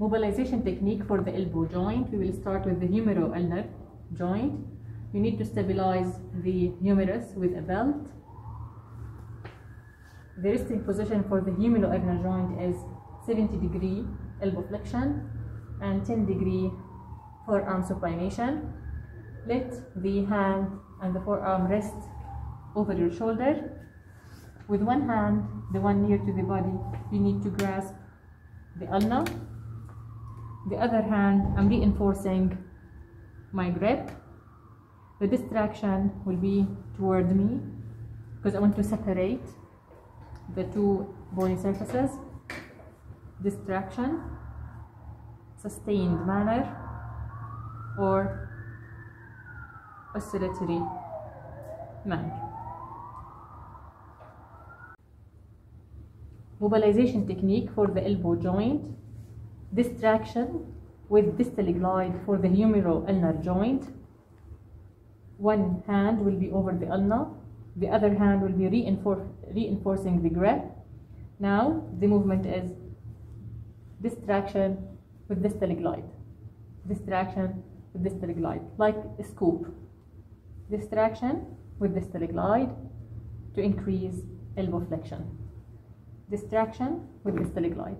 Mobilization technique for the elbow joint. We will start with the humero-ulnar joint. You need to stabilize the humerus with a belt. The resting position for the humero-ulnar joint is 70 degree elbow flexion and 10 degree forearm supination. Let the hand and the forearm rest over your shoulder. With one hand, the one near to the body, you need to grasp the ulna. The other hand, I'm reinforcing my grip. The distraction will be toward me because I want to separate the two bony surfaces. Distraction, sustained manner, or oscillatory manner. Mobilization technique for the elbow joint. Distraction with distal glide for the humero-ulnar joint. One hand will be over the ulna, the other hand will be reinfor reinforcing the grip. Now the movement is distraction with distal glide. Distraction with distal glide, like a scoop. Distraction with distal glide to increase elbow flexion. Distraction with distal glide.